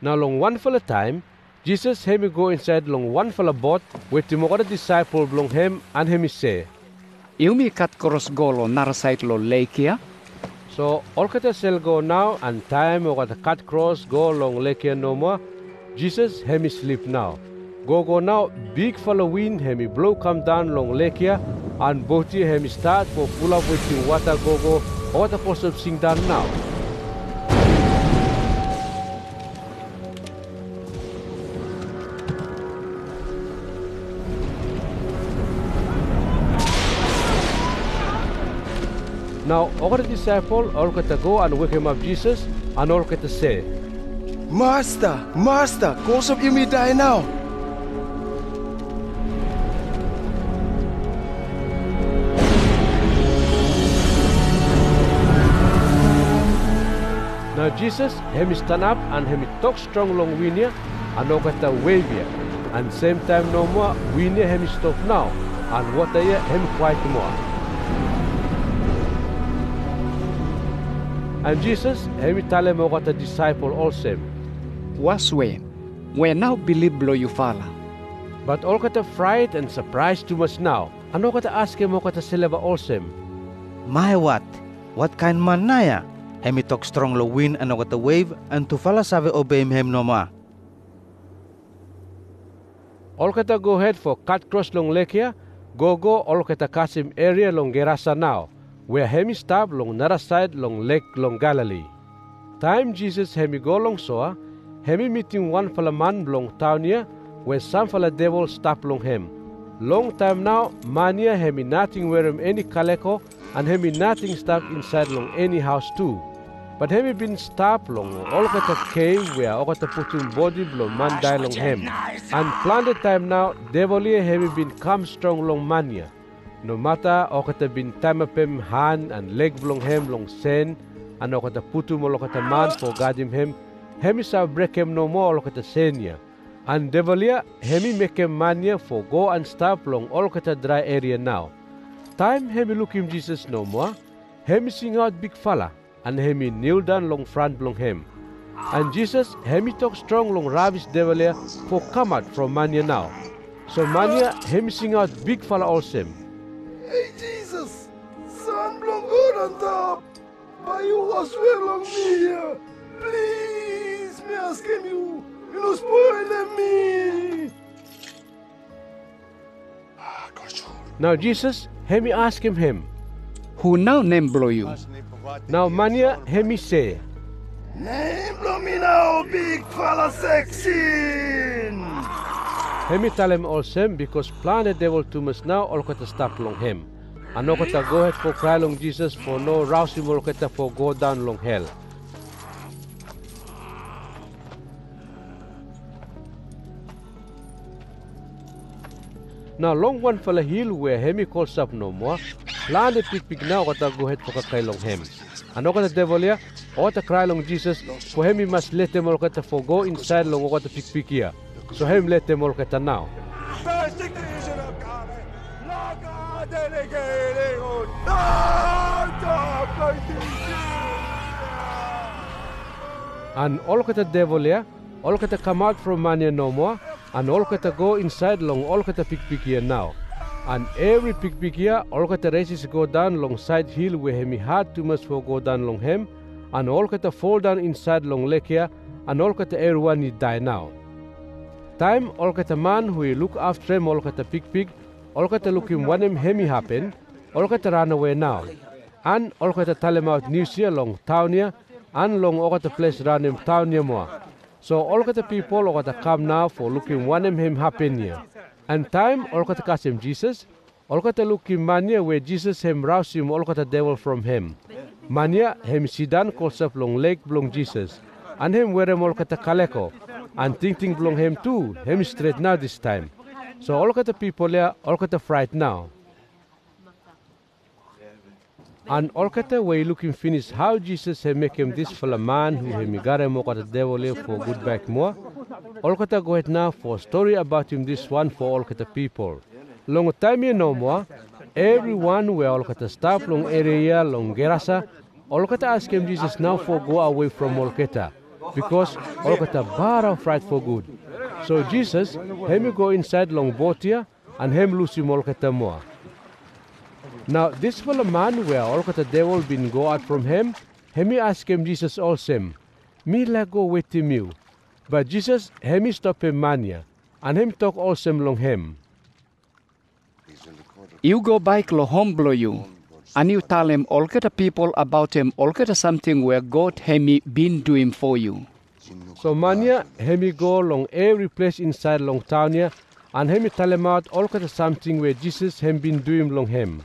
Now long one full time, Jesus hemi go inside long one full boat with the disciple long him and hemi say. Iumi kat koros golo narasait lo lekia. So all kata sel go now and time o kata cut cross go long lekia no more. Jesus hemi sleep now. Go go now big follow wind hemi blow come down long lekia and boti hemi start for full up with the water go go water course of sing down now. Now, all the disciple all got to go and wake him up Jesus and all got to say, Master, Master, cause of you me die now. Now Jesus, him stand up and him talk strong long winia and all kata wave ya. And same time no more winia him stop now and water him quiet more. And Jesus, him tell him all kata disciple also. Waswe. We now believe lo you fala. But all kata fright and surprised too much now. And all kata ask him all kata silaba also. My what? What kind man naya? Hemi talk strong lo wind and the wave and to fala save obey him no ma. All kata go ahead for cut cross long lake here. Go go all kata Kasim area long Gerasa now. Where hemi stop long another side long lake long Galilee. Time Jesus hemi go long soa. Hemi meeting one fella man long town here. Where some fella devil stop long him. Long time now, mania hemi nothing wear him any caleco and hemi nothing stop inside long any house too. But hemi been stop long all kata cave where all kata put him body long man die long him. And plenty time now, devil here hemi been come strong long mania. No matter all kata him hand and leg long him long sen and all kata put him all kata man for guard him him. Hemi sa break him no more all kata senia. And devalia hemi him mania for go and stop long all kata dry area now. Time hemi look him Jesus no more. Hemi sing out big fella and hemi kneel down long front long him. And Jesus hemi talk strong long ravish devalia for come out from mania now. So mania hemi sing out big fella also. Hey Jesus, sun blown good on top. But you was well on me here. Please, me asking you, you no spoil me. Ah, now Jesus hemi ask him him. Who now name blow you? Now mania hemi say. Name blow me now, big fella sexy. Hemi tell him also because planet devil much now all kata stop long him. Ano kata go ahead for cry long Jesus for no rouse him all kata for go down long hell. Now long one fella hill where hemi calls up no more. Planet pig pig now kata go ahead for cry long him. Ano kata devil ya? O kata cry long Jesus for hemi must let them all kata for go inside long o kata pig pig ya. So him let them all kata now. And all kata devil ya, all kata come out from mania no more, and all kata go inside long all kata pig pig here now. And every pig pig here, all kata races go down long side hill where hemi hard too much for go down long him, and all kata fall down inside long lake here, and all kata everyone need die now. Time all kata man who look after him all kata pig pig, all kata look him hemi happen, all kata run away now. And all kata tell him out new here long town here, and long all kata place run him town here more. So all kata people all kata come now for looking when him him happen here. And time all kata cast him Jesus, kata looking mania where Jesus him rouse him all kata devil from him. Mania him sidan calls up long lake belong Jesus, and him wear him all kata kaleko, and ting ting belong him too, him straight now this time. So all kata people here, all kata fright now. And all kata way looking finish how Jesus had make him this full man who him got him kata devil for good back more. All kata go ahead now for story about him this one for all kata people. Long time you know more, everyone where all kata stop long area long gerasa, all kata ask him Jesus now for go away from all kata. Because all kata bara fright for good. So Jesus, him go inside long botia and him lucy all kata more. Now this fellow man where all kata devil been go out from him, him ask him Jesus also, me let go with him you. But Jesus, him stop him mania, and him talk also long him. You go back lo home blow you. And you tell him all the people about him, all the something where God hemi been doing for you. So mania, Hemi go long every place inside long town here, and Hemi tell him out all kata something where Jesus him been doing long him.